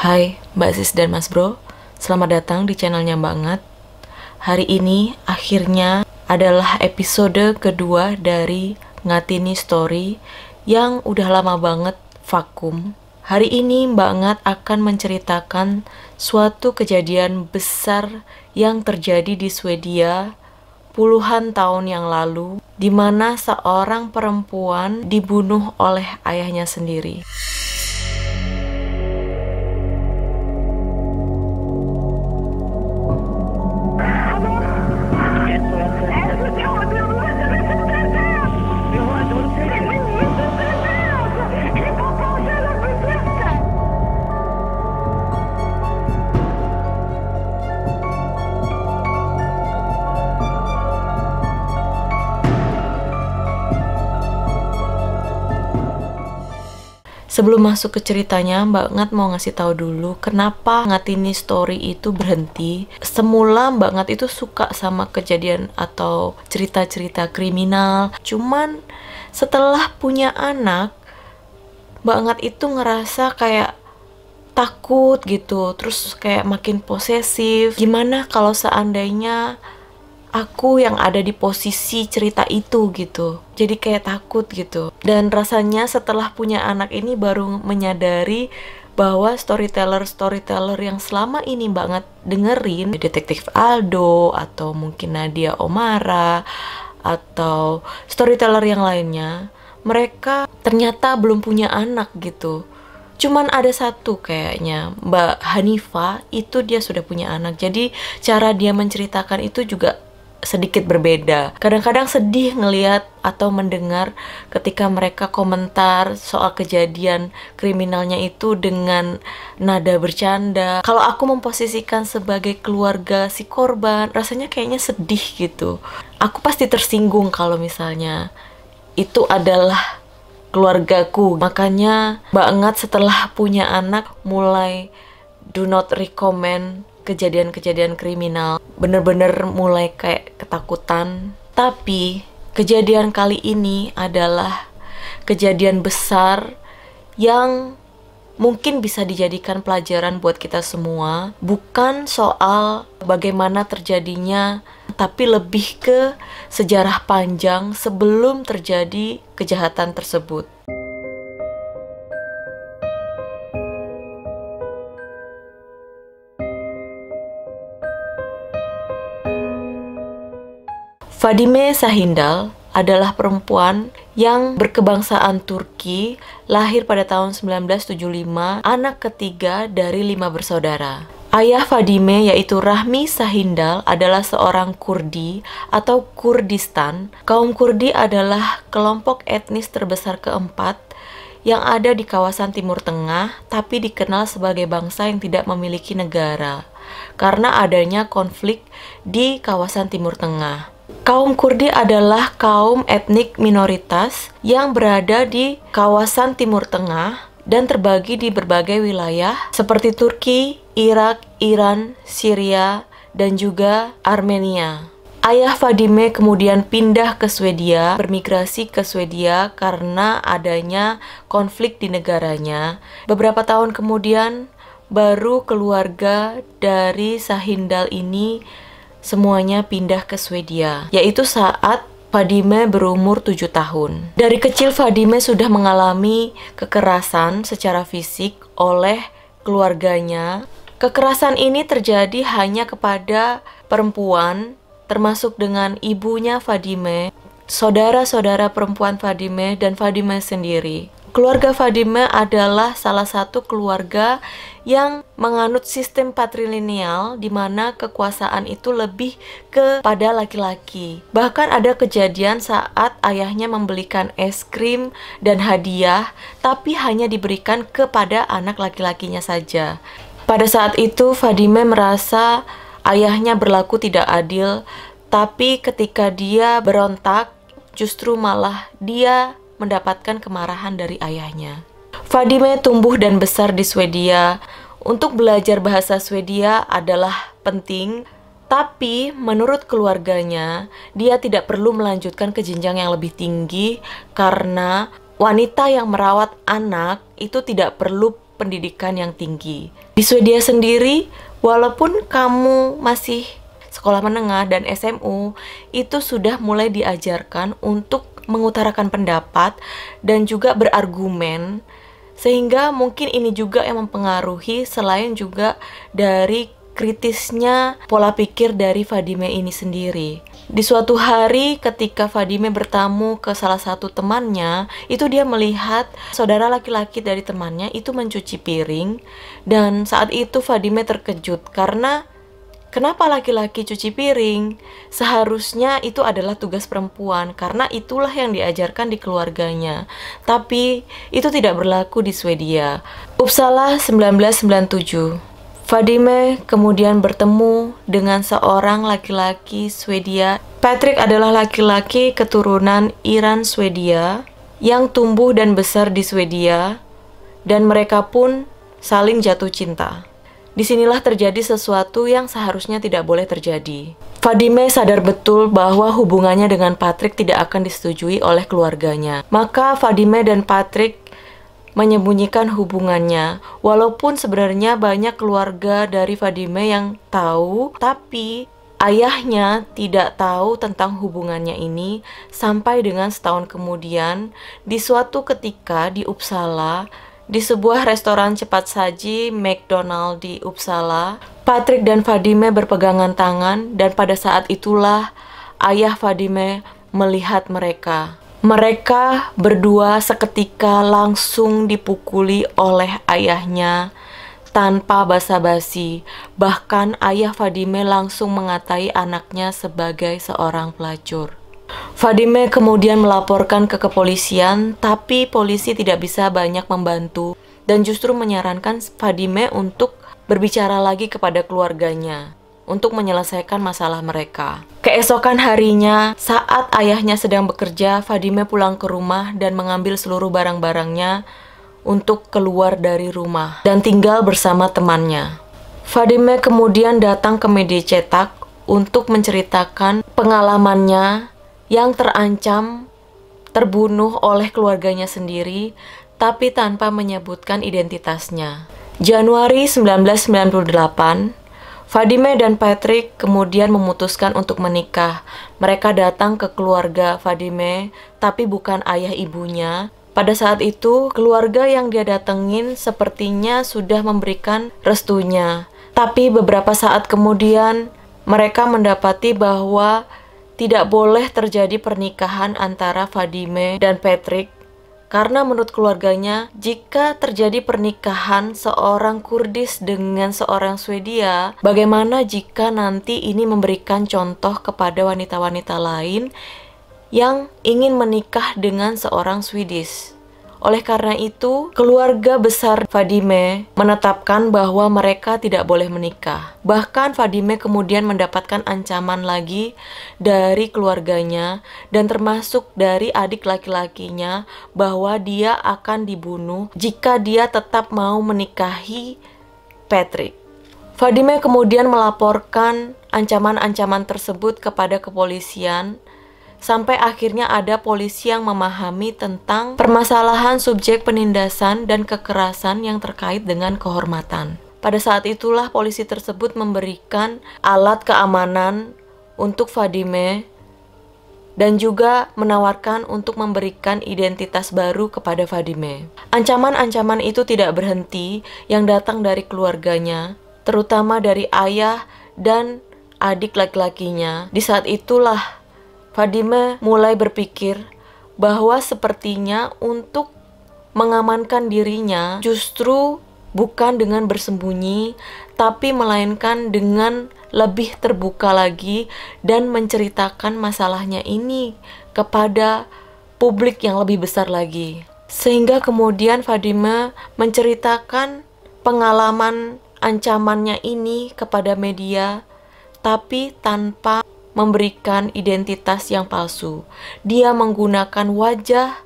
Hai Mbak Sis dan Mas Bro, selamat datang di channelnya banget. Hari ini akhirnya adalah episode kedua dari Ngatini Story yang udah lama banget vakum. Hari ini Mbak Ngat akan menceritakan suatu kejadian besar yang terjadi di Swedia puluhan tahun yang lalu di mana seorang perempuan dibunuh oleh ayahnya sendiri. Sebelum masuk ke ceritanya, Mbak Ngat mau ngasih tahu dulu kenapa Ngatini Story itu berhenti. Semula Mbak Ngat itu suka sama kejadian atau cerita-cerita kriminal. Cuman setelah punya anak, Mbak Ngat itu ngerasa kayak takut gitu, terus kayak makin posesif. Gimana kalau seandainya aku yang ada di posisi cerita itu gitu. Jadi kayak takut gitu. Dan rasanya setelah punya anak ini baru menyadari bahwa storyteller storyteller yang selama ini banget dengerin detektif Aldo atau mungkin Nadia Omara atau storyteller yang lainnya mereka ternyata belum punya anak gitu. Cuman ada satu kayaknya Mbak Hanifa itu dia sudah punya anak. Jadi cara dia menceritakan itu juga sedikit berbeda. Kadang-kadang sedih ngelihat atau mendengar ketika mereka komentar soal kejadian kriminalnya itu dengan nada bercanda. Kalau aku memposisikan sebagai keluarga si korban, rasanya kayaknya sedih gitu. Aku pasti tersinggung kalau misalnya itu adalah keluargaku. Makanya banget setelah punya anak mulai do not recommend kejadian-kejadian kriminal bener-bener mulai kayak ketakutan tapi kejadian kali ini adalah kejadian besar yang mungkin bisa dijadikan pelajaran buat kita semua bukan soal bagaimana terjadinya tapi lebih ke sejarah panjang sebelum terjadi kejahatan tersebut. Fadime Sahindal adalah perempuan yang berkebangsaan Turki, lahir pada tahun 1975, anak ketiga dari lima bersaudara. Ayah Fadime yaitu Rahmi Sahindal adalah seorang Kurdi atau Kurdistan. Kaum Kurdi adalah kelompok etnis terbesar keempat yang ada di kawasan Timur Tengah tapi dikenal sebagai bangsa yang tidak memiliki negara karena adanya konflik di kawasan Timur Tengah. Kaum Kurdi adalah kaum etnik minoritas yang berada di kawasan Timur Tengah dan terbagi di berbagai wilayah seperti Turki, Irak, Iran, Syria, dan juga Armenia. Ayah Fadime kemudian pindah ke Swedia, bermigrasi ke Swedia karena adanya konflik di negaranya. Beberapa tahun kemudian, baru keluarga dari Sahindal ini semuanya pindah ke Swedia, yaitu saat Fadime berumur 7 tahun. Dari kecil Fadime sudah mengalami kekerasan secara fisik oleh keluarganya. Kekerasan ini terjadi hanya kepada perempuan, termasuk dengan ibunya Fadime, saudara-saudara perempuan Fadime, dan Fadime sendiri. Keluarga Fadime adalah salah satu keluarga yang menganut sistem patrilineal di mana kekuasaan itu lebih kepada laki-laki. Bahkan ada kejadian saat ayahnya membelikan es krim dan hadiah tapi hanya diberikan kepada anak laki-lakinya saja. Pada saat itu Fadime merasa ayahnya berlaku tidak adil, tapi ketika dia berontak justru malah dia mendapatkan kemarahan dari ayahnya. Fadime tumbuh dan besar di Swedia. Untuk belajar bahasa Swedia adalah penting, tapi menurut keluarganya, dia tidak perlu melanjutkan ke jenjang yang lebih tinggi karena wanita yang merawat anak itu tidak perlu pendidikan yang tinggi. Di Swedia sendiri, walaupun kamu masih sekolah menengah dan SMU, itu sudah mulai diajarkan untuk mengutarakan pendapat dan juga berargumen sehingga mungkin ini juga yang mempengaruhi selain juga dari kritisnya pola pikir dari Fadime ini sendiri. Di suatu hari ketika Fadime bertamu ke salah satu temannya, itu dia melihat saudara laki-laki dari temannya itu mencuci piring dan saat itu Fadime terkejut karena Kenapa laki-laki cuci piring? Seharusnya itu adalah tugas perempuan karena itulah yang diajarkan di keluarganya. Tapi itu tidak berlaku di Swedia. Uppsala 1997. Fadime kemudian bertemu dengan seorang laki-laki Swedia. Patrick adalah laki-laki keturunan Iran Swedia yang tumbuh dan besar di Swedia dan mereka pun saling jatuh cinta. Di sinilah terjadi sesuatu yang seharusnya tidak boleh terjadi. Fadime sadar betul bahwa hubungannya dengan Patrick tidak akan disetujui oleh keluarganya. Maka Fadime dan Patrick menyembunyikan hubungannya, walaupun sebenarnya banyak keluarga dari Fadime yang tahu, tapi ayahnya tidak tahu tentang hubungannya ini sampai dengan setahun kemudian di suatu ketika di Uppsala di sebuah restoran cepat saji McDonald di Uppsala, Patrick dan Fadime berpegangan tangan dan pada saat itulah ayah Fadime melihat mereka. Mereka berdua seketika langsung dipukuli oleh ayahnya tanpa basa-basi. Bahkan ayah Fadime langsung mengatai anaknya sebagai seorang pelacur. Fadime kemudian melaporkan ke kepolisian, tapi polisi tidak bisa banyak membantu dan justru menyarankan Fadime untuk berbicara lagi kepada keluarganya untuk menyelesaikan masalah mereka. Keesokan harinya, saat ayahnya sedang bekerja, Fadime pulang ke rumah dan mengambil seluruh barang-barangnya untuk keluar dari rumah dan tinggal bersama temannya. Fadime kemudian datang ke media cetak untuk menceritakan pengalamannya yang terancam terbunuh oleh keluarganya sendiri tapi tanpa menyebutkan identitasnya. Januari 1998, Fadime dan Patrick kemudian memutuskan untuk menikah. Mereka datang ke keluarga Fadime, tapi bukan ayah ibunya. Pada saat itu, keluarga yang dia datengin sepertinya sudah memberikan restunya. Tapi beberapa saat kemudian, mereka mendapati bahwa tidak boleh terjadi pernikahan antara Fadime dan Patrick karena menurut keluarganya, jika terjadi pernikahan seorang Kurdis dengan seorang Swedia, bagaimana jika nanti ini memberikan contoh kepada wanita-wanita lain yang ingin menikah dengan seorang Swedish? Oleh karena itu, keluarga besar Fadime menetapkan bahwa mereka tidak boleh menikah. Bahkan Fadime kemudian mendapatkan ancaman lagi dari keluarganya dan termasuk dari adik laki-lakinya bahwa dia akan dibunuh jika dia tetap mau menikahi Patrick. Fadime kemudian melaporkan ancaman-ancaman tersebut kepada kepolisian sampai akhirnya ada polisi yang memahami tentang permasalahan subjek penindasan dan kekerasan yang terkait dengan kehormatan. Pada saat itulah polisi tersebut memberikan alat keamanan untuk Fadime dan juga menawarkan untuk memberikan identitas baru kepada Fadime. Ancaman-ancaman itu tidak berhenti yang datang dari keluarganya, terutama dari ayah dan adik laki-lakinya. Di saat itulah Fadime mulai berpikir bahwa sepertinya untuk mengamankan dirinya justru bukan dengan bersembunyi, tapi melainkan dengan lebih terbuka lagi dan menceritakan masalahnya ini kepada publik yang lebih besar lagi. Sehingga kemudian Fadime menceritakan pengalaman ancamannya ini kepada media, tapi tanpa memberikan identitas yang palsu. Dia menggunakan wajah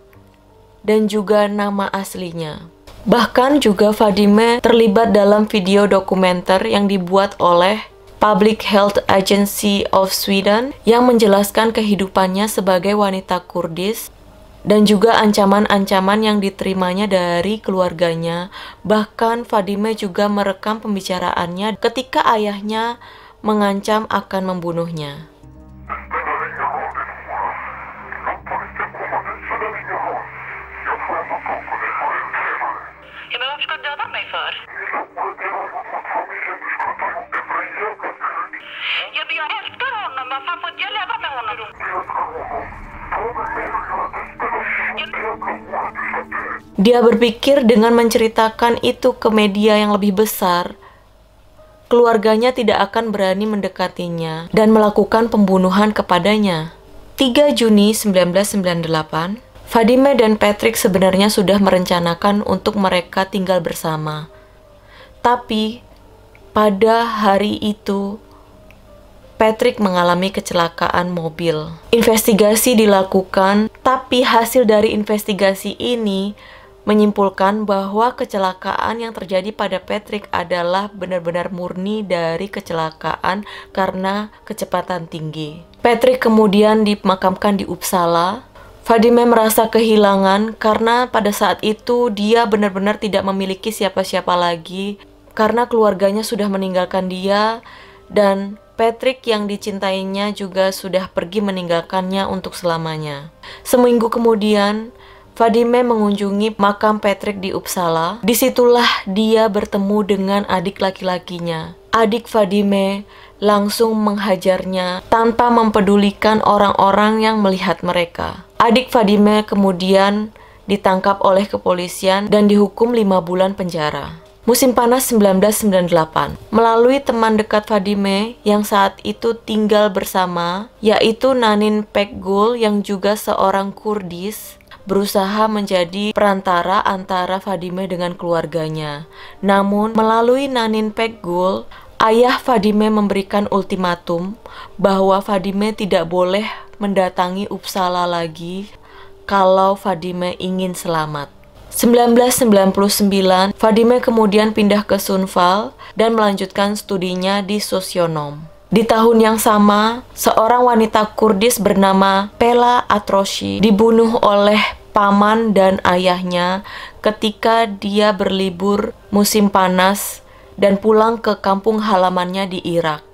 dan juga nama aslinya. Bahkan juga Fadime terlibat dalam video dokumenter yang dibuat oleh Public Health Agency of Sweden yang menjelaskan kehidupannya sebagai wanita Kurdis dan juga ancaman-ancaman yang diterimanya dari keluarganya. Bahkan Fadime juga merekam pembicaraannya ketika ayahnya mengancam akan membunuhnya. Dia berpikir dengan menceritakan itu ke media yang lebih besar, keluarganya tidak akan berani mendekatinya dan melakukan pembunuhan kepadanya. 3 Juni 1998, Fadime dan Patrick sebenarnya sudah merencanakan untuk mereka tinggal bersama. Tapi pada hari itu Patrick mengalami kecelakaan mobil. Investigasi dilakukan, tapi hasil dari investigasi ini menyimpulkan bahwa kecelakaan yang terjadi pada Patrick adalah benar-benar murni dari kecelakaan karena kecepatan tinggi. Patrick kemudian dimakamkan di Uppsala. Fadime merasa kehilangan karena pada saat itu dia benar-benar tidak memiliki siapa-siapa lagi karena keluarganya sudah meninggalkan dia dan Patrick yang dicintainya juga sudah pergi meninggalkannya untuk selamanya. Seminggu kemudian, Fadime mengunjungi makam Patrick di Uppsala. Di situlah dia bertemu dengan adik laki-lakinya. Adik Fadime langsung menghajarnya tanpa mempedulikan orang-orang yang melihat mereka. Adik Fadime kemudian ditangkap oleh kepolisian dan dihukum lima bulan penjara. Musim panas 1998 melalui teman dekat Fadime yang saat itu tinggal bersama yaitu Nanin Pekgul yang juga seorang Kurdis berusaha menjadi perantara antara Fadime dengan keluarganya. Namun melalui Nanin Pekgul ayah Fadime memberikan ultimatum bahwa Fadime tidak boleh mendatangi Uppsala lagi kalau Fadime ingin selamat. 1999, Fadime kemudian pindah ke Sunval dan melanjutkan studinya di sosionom. Di tahun yang sama, seorang wanita Kurdis bernama Pela Atroshi dibunuh oleh paman dan ayahnya ketika dia berlibur musim panas dan pulang ke kampung halamannya di Irak.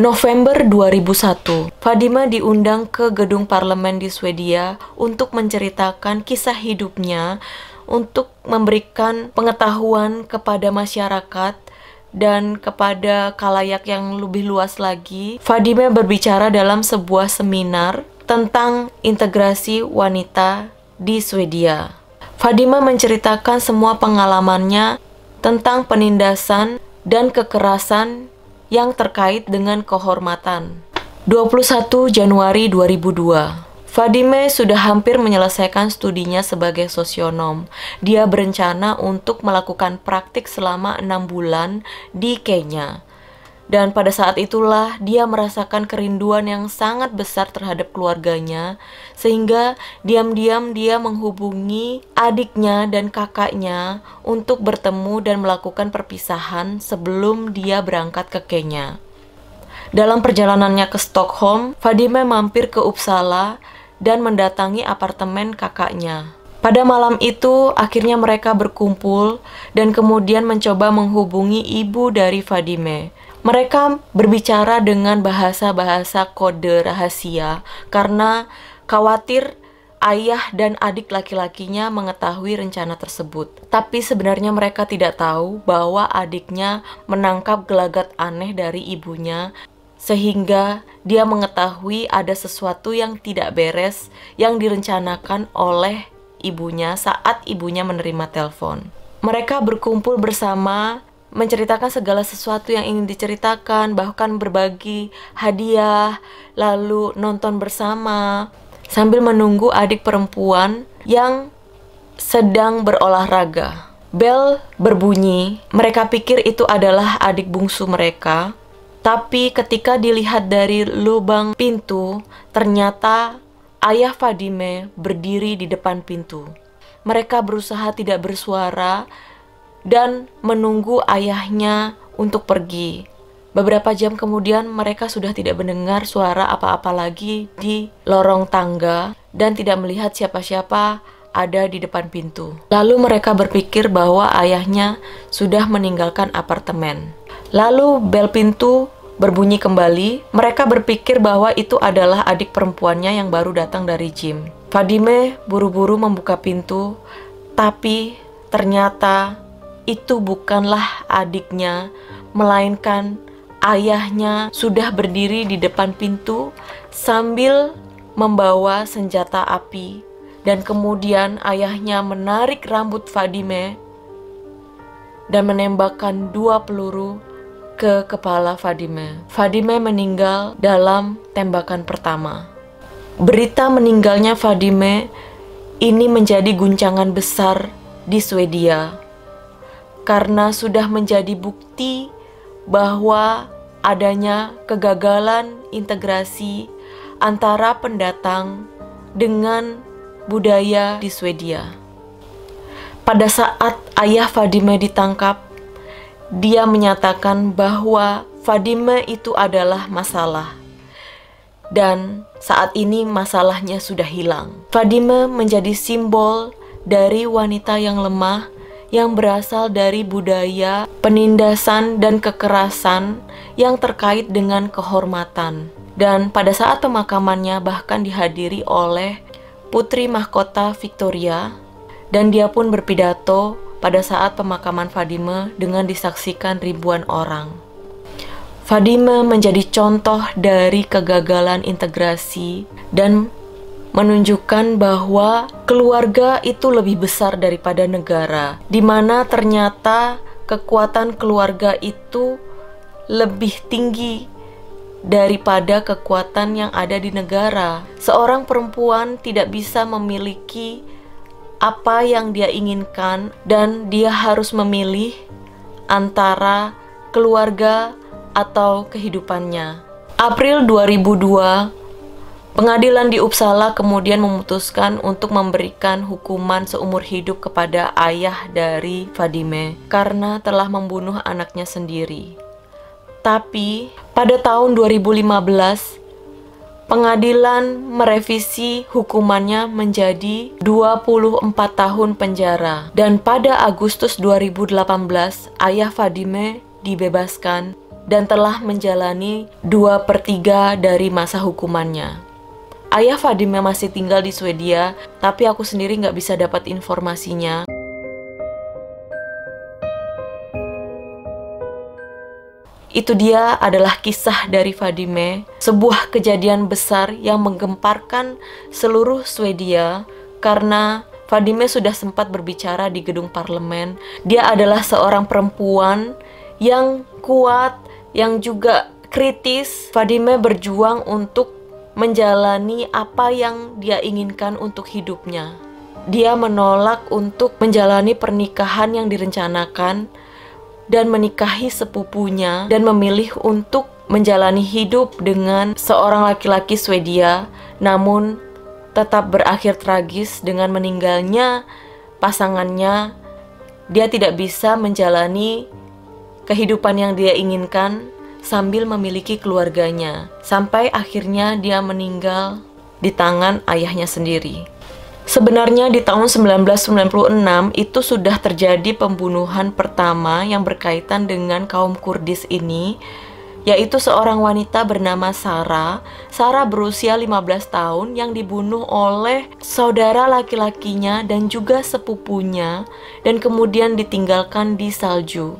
November 2001, Fadima diundang ke gedung parlemen di Swedia untuk menceritakan kisah hidupnya untuk memberikan pengetahuan kepada masyarakat dan kepada kalayak yang lebih luas lagi. Fadima berbicara dalam sebuah seminar tentang integrasi wanita di Swedia. Fadima menceritakan semua pengalamannya tentang penindasan dan kekerasan yang terkait dengan kehormatan. 21 Januari 2002 Fadime sudah hampir menyelesaikan studinya sebagai sosionom. Dia berencana untuk melakukan praktik selama enam bulan di Kenya. Dan pada saat itulah dia merasakan kerinduan yang sangat besar terhadap keluarganya, sehingga diam-diam dia menghubungi adiknya dan kakaknya untuk bertemu dan melakukan perpisahan sebelum dia berangkat ke Kenya. Dalam perjalanannya ke Stockholm, Fadime mampir ke Uppsala dan mendatangi apartemen kakaknya. Pada malam itu, akhirnya mereka berkumpul dan kemudian mencoba menghubungi ibu dari Fadime. Mereka berbicara dengan bahasa-bahasa kode rahasia karena khawatir ayah dan adik laki-lakinya mengetahui rencana tersebut. Tapi sebenarnya mereka tidak tahu bahwa adiknya menangkap gelagat aneh dari ibunya sehingga dia mengetahui ada sesuatu yang tidak beres yang direncanakan oleh ibunya saat ibunya menerima telepon. Mereka berkumpul bersama menceritakan segala sesuatu yang ingin diceritakan, bahkan berbagi hadiah, lalu nonton bersama sambil menunggu adik perempuan yang sedang berolahraga. Bel berbunyi, mereka pikir itu adalah adik bungsu mereka, tapi ketika dilihat dari lubang pintu, ternyata ayah Fadime berdiri di depan pintu. Mereka berusaha tidak bersuara dan menunggu ayahnya untuk pergi. Beberapa jam kemudian mereka sudah tidak mendengar suara apa-apa lagi di lorong tangga dan tidak melihat siapa-siapa ada di depan pintu. Lalu mereka berpikir bahwa ayahnya sudah meninggalkan apartemen. Lalu bel pintu berbunyi kembali. Mereka berpikir bahwa itu adalah adik perempuannya yang baru datang dari gym. Fadime buru-buru membuka pintu, tapi ternyata itu bukanlah adiknya, melainkan ayahnya sudah berdiri di depan pintu sambil membawa senjata api dan kemudian ayahnya menarik rambut Fadime dan menembakkan dua peluru ke kepala Fadime. Fadime meninggal dalam tembakan pertama. Berita meninggalnya Fadime ini menjadi guncangan besar di Swedia karena sudah menjadi bukti bahwa adanya kegagalan integrasi antara pendatang dengan budaya di Swedia. Pada saat ayah Fadime ditangkap, dia menyatakan bahwa Fadime itu adalah masalah. Dan saat ini masalahnya sudah hilang. Fadime menjadi simbol dari wanita yang lemah yang berasal dari budaya penindasan dan kekerasan yang terkait dengan kehormatan. Dan pada saat pemakamannya bahkan dihadiri oleh putri mahkota Victoria dan dia pun berpidato pada saat pemakaman Fadime dengan disaksikan ribuan orang. Fadime menjadi contoh dari kegagalan integrasi dan menunjukkan bahwa keluarga itu lebih besar daripada negara, di mana ternyata kekuatan keluarga itu lebih tinggi daripada kekuatan yang ada di negara. Seorang perempuan tidak bisa memiliki apa yang dia inginkan dan dia harus memilih antara keluarga atau kehidupannya. April 2002, pengadilan di Uppsala kemudian memutuskan untuk memberikan hukuman seumur hidup kepada ayah dari Fadime karena telah membunuh anaknya sendiri. Tapi pada tahun 2015 Pengadilan merevisi hukumannya menjadi 24 tahun penjara dan pada Agustus 2018 ayah Fadime dibebaskan dan telah menjalani 2 per 3 dari masa hukumannya. Ayah Fadime masih tinggal di Swedia, tapi aku sendiri nggak bisa dapat informasinya. Itu dia adalah kisah dari Fadime, sebuah kejadian besar yang menggemparkan seluruh Swedia karena Fadime sudah sempat berbicara di gedung parlemen. Dia adalah seorang perempuan yang kuat, yang juga kritis. Fadime berjuang untuk menjalani apa yang dia inginkan untuk hidupnya. Dia menolak untuk menjalani pernikahan yang direncanakan dan menikahi sepupunya dan memilih untuk menjalani hidup dengan seorang laki-laki Swedia namun tetap berakhir tragis dengan meninggalnya pasangannya dia tidak bisa menjalani kehidupan yang dia inginkan sambil memiliki keluarganya sampai akhirnya dia meninggal di tangan ayahnya sendiri. Sebenarnya di tahun 1996 itu sudah terjadi pembunuhan pertama yang berkaitan dengan kaum Kurdis ini yaitu seorang wanita bernama Sarah. Sarah berusia 15 tahun yang dibunuh oleh saudara laki-lakinya dan juga sepupunya dan kemudian ditinggalkan di salju.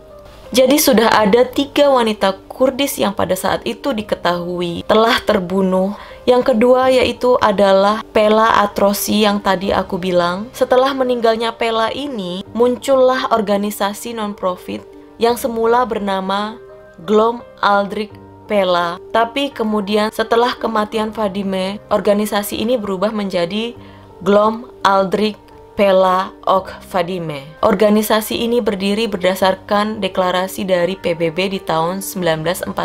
Jadi sudah ada tiga wanita Kurdis yang pada saat itu diketahui telah terbunuh. Yang kedua yaitu adalah Pela Atrosi yang tadi aku bilang. Setelah meninggalnya Pela ini, muncullah organisasi non-profit yang semula bernama Glom Aldrich Pela. Tapi kemudian setelah kematian Fadime, organisasi ini berubah menjadi Glom Aldrich Pela Ok Fadime. Organisasi ini berdiri berdasarkan deklarasi dari PBB di tahun 1948.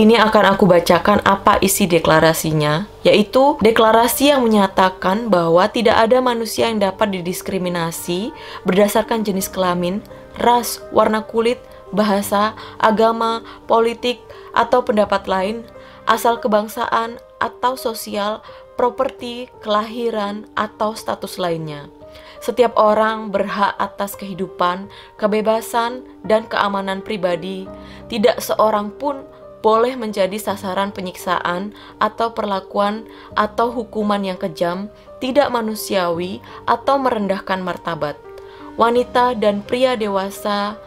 Ini akan aku bacakan apa isi deklarasinya, yaitu deklarasi yang menyatakan bahwa tidak ada manusia yang dapat didiskriminasi berdasarkan jenis kelamin, ras, warna kulit, bahasa, agama, politik, atau pendapat lain, asal kebangsaan atau sosial properti, kelahiran, atau status lainnya. Setiap orang berhak atas kehidupan, kebebasan, dan keamanan pribadi. Tidak seorang pun boleh menjadi sasaran penyiksaan atau perlakuan atau hukuman yang kejam, tidak manusiawi, atau merendahkan martabat. Wanita dan pria dewasa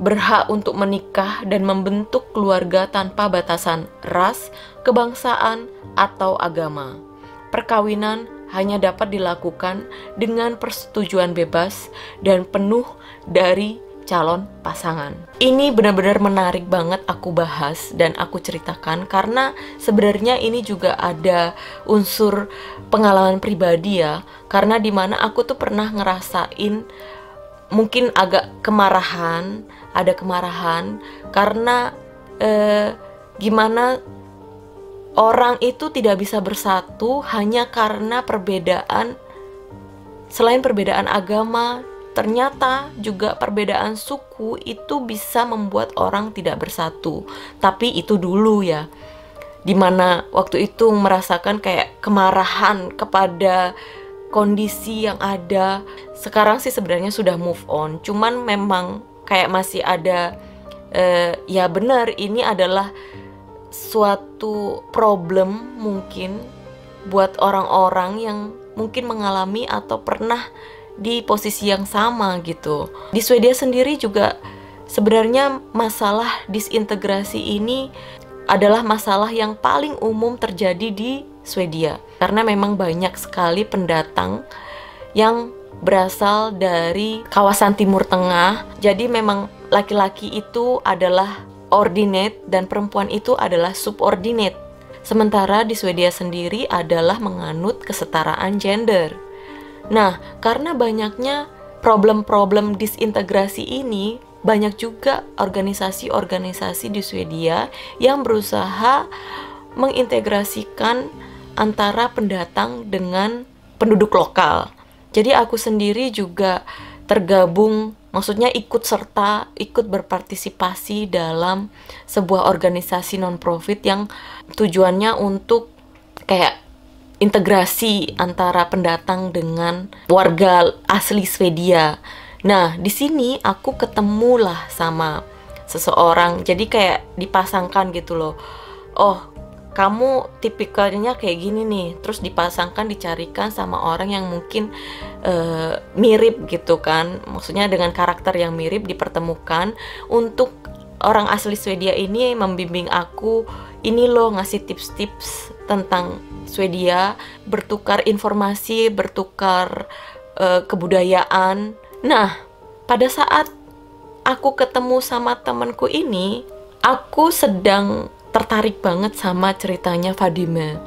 berhak untuk menikah dan membentuk keluarga tanpa batasan ras, kebangsaan, atau agama. Perkawinan hanya dapat dilakukan dengan persetujuan bebas dan penuh dari calon pasangan. Ini benar-benar menarik banget aku bahas dan aku ceritakan karena sebenarnya ini juga ada unsur pengalaman pribadi ya. Karena di mana aku tuh pernah ngerasain mungkin agak kemarahan, ada kemarahan karena eh, gimana orang itu tidak bisa bersatu hanya karena perbedaan selain perbedaan agama Ternyata juga perbedaan suku itu bisa membuat orang tidak bersatu. Tapi itu dulu ya. Di mana waktu itu merasakan kayak kemarahan kepada kondisi yang ada. Sekarang sih sebenarnya sudah move on. Cuman memang kayak masih ada uh, ya benar ini adalah suatu problem mungkin buat orang-orang yang mungkin mengalami atau pernah di posisi yang sama gitu. Di Swedia sendiri juga sebenarnya masalah disintegrasi ini adalah masalah yang paling umum terjadi di Swedia karena memang banyak sekali pendatang yang berasal dari kawasan Timur Tengah. Jadi memang laki-laki itu adalah ordinate dan perempuan itu adalah subordinate. Sementara di Swedia sendiri adalah menganut kesetaraan gender. Nah, karena banyaknya problem-problem disintegrasi ini, banyak juga organisasi-organisasi di Swedia yang berusaha mengintegrasikan antara pendatang dengan penduduk lokal. Jadi aku sendiri juga tergabung, maksudnya ikut serta, ikut berpartisipasi dalam sebuah organisasi non-profit yang tujuannya untuk kayak integrasi antara pendatang dengan warga asli Swedia. Nah, di sini aku ketemulah sama seseorang. Jadi kayak dipasangkan gitu loh. Oh, kamu tipikalnya kayak gini nih. Terus dipasangkan dicarikan sama orang yang mungkin uh, mirip gitu kan. Maksudnya dengan karakter yang mirip dipertemukan untuk orang asli Swedia ini membimbing aku ini loh ngasih tips-tips tentang Swedia, bertukar informasi, bertukar uh, kebudayaan. Nah, pada saat aku ketemu sama temanku ini, aku sedang tertarik banget sama ceritanya Fadime.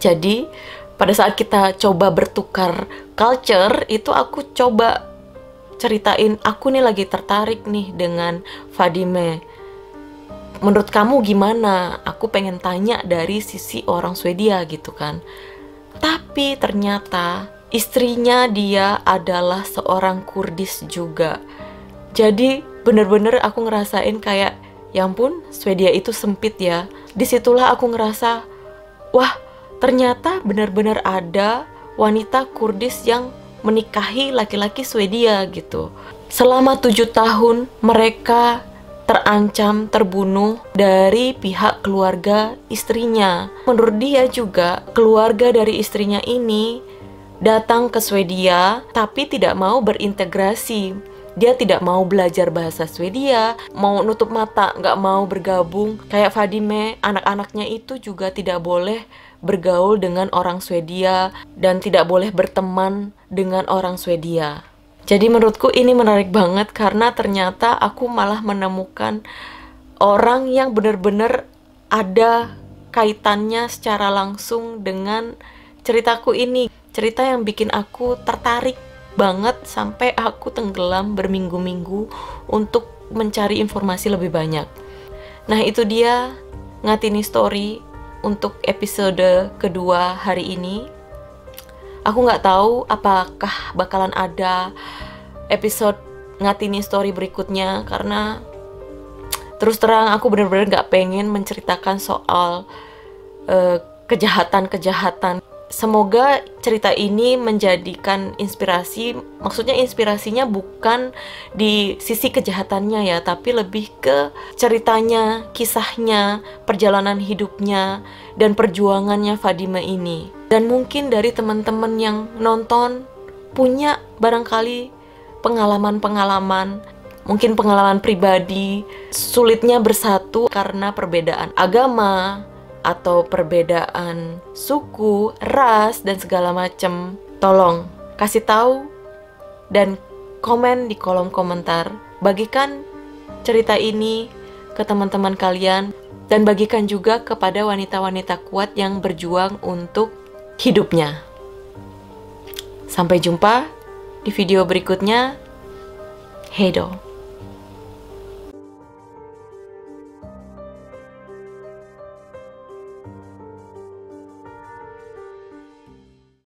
Jadi, pada saat kita coba bertukar culture, itu aku coba ceritain aku nih lagi tertarik nih dengan Fadime menurut kamu gimana? Aku pengen tanya dari sisi orang Swedia gitu kan. Tapi ternyata istrinya dia adalah seorang Kurdis juga. Jadi bener-bener aku ngerasain kayak, ya ampun Swedia itu sempit ya. Di situlah aku ngerasa, wah ternyata benar-benar ada wanita Kurdis yang menikahi laki-laki Swedia gitu. Selama tujuh tahun mereka terancam terbunuh dari pihak keluarga istrinya. Menurut dia juga, keluarga dari istrinya ini datang ke Swedia tapi tidak mau berintegrasi. Dia tidak mau belajar bahasa Swedia, mau nutup mata, nggak mau bergabung. Kayak Fadime, anak-anaknya itu juga tidak boleh bergaul dengan orang Swedia dan tidak boleh berteman dengan orang Swedia. Jadi menurutku ini menarik banget karena ternyata aku malah menemukan orang yang benar-benar ada kaitannya secara langsung dengan ceritaku ini. Cerita yang bikin aku tertarik banget sampai aku tenggelam berminggu-minggu untuk mencari informasi lebih banyak. Nah itu dia Ngatini Story untuk episode kedua hari ini aku nggak tahu apakah bakalan ada episode ngatini story berikutnya karena terus terang aku bener-bener nggak pengen menceritakan soal uh, kejahatan-kejahatan. Semoga cerita ini menjadikan inspirasi, maksudnya inspirasinya bukan di sisi kejahatannya ya, tapi lebih ke ceritanya, kisahnya, perjalanan hidupnya, dan perjuangannya Fadime ini. Dan mungkin dari teman-teman yang nonton punya barangkali pengalaman-pengalaman mungkin pengalaman pribadi, sulitnya bersatu karena perbedaan agama atau perbedaan suku, ras dan segala macam. Tolong kasih tahu dan komen di kolom komentar. Bagikan cerita ini ke teman-teman kalian dan bagikan juga kepada wanita-wanita kuat yang berjuang untuk hidupnya. Sampai jumpa di video berikutnya. Hedo.